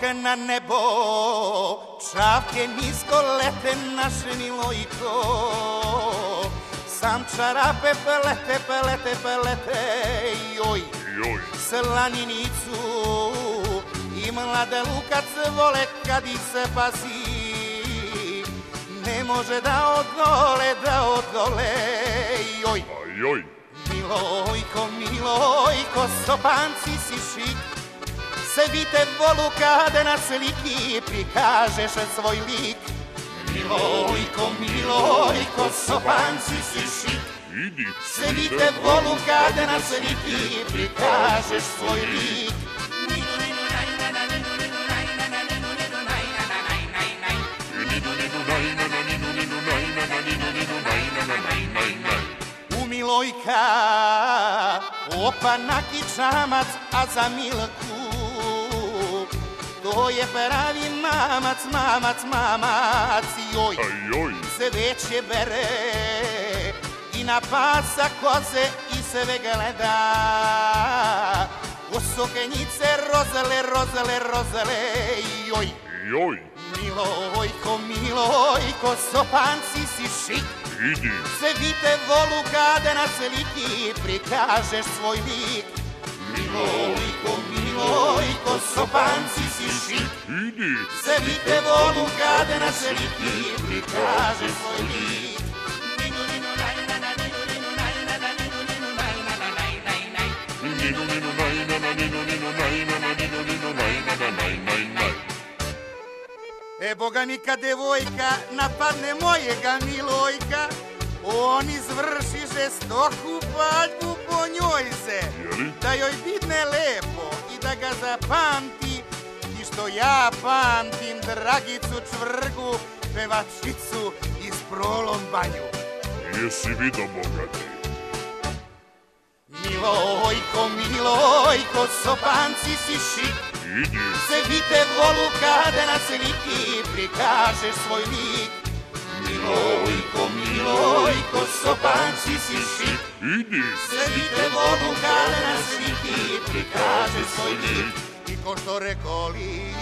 Oče na nebo, čavke nisko lete naše Milojko. Sam čarape pelete, pelete, pelete, joj, Joj, slaninicu. I mlade lukac vole kad ih se pasi. Ne može da odole, da odole, joj. joj, Milojko, Milojko, sopanci si šik Sebi te volu kada na sliki prikažeš svoj lik Milojko, Milojko, sopanci si šik idi, Sebi te volu kada na sliki prikažeš svoj lik. U Milojka opanaki čamac, a za Milku To je pravi mamac, mamac, mamac, joj. Joj, Cveće bere i na pasa koze i sve gleda. U suknjice rozale, rozale, rozale, joj. Joj, Milojko, Milojko, sopanci si šik. Idi, se vite volu kada na sliki prikažeš svoj lik. Milojko, Milojko, sopanci idi, Se vite volu kada na sliki prikažeš svoj lik. E boga mi kad devojka napadne mojega Milojka. On izvrši žestoku paljbu po njoj se? Da joj vidne lepo i da ga zapamti što ja pamtim Dragicu čvrgu Pevačicu iz prolom banju Jesi vidio bogati? Milojko, Milojko, sopanci si šik. Idi, Se vite volu kada na sliki prikažeš svoj lik. Milojko, Milojko, sopanci si šik. Idi, Se vite volu kada na sliki prikažeš svoj lik ko što reko lik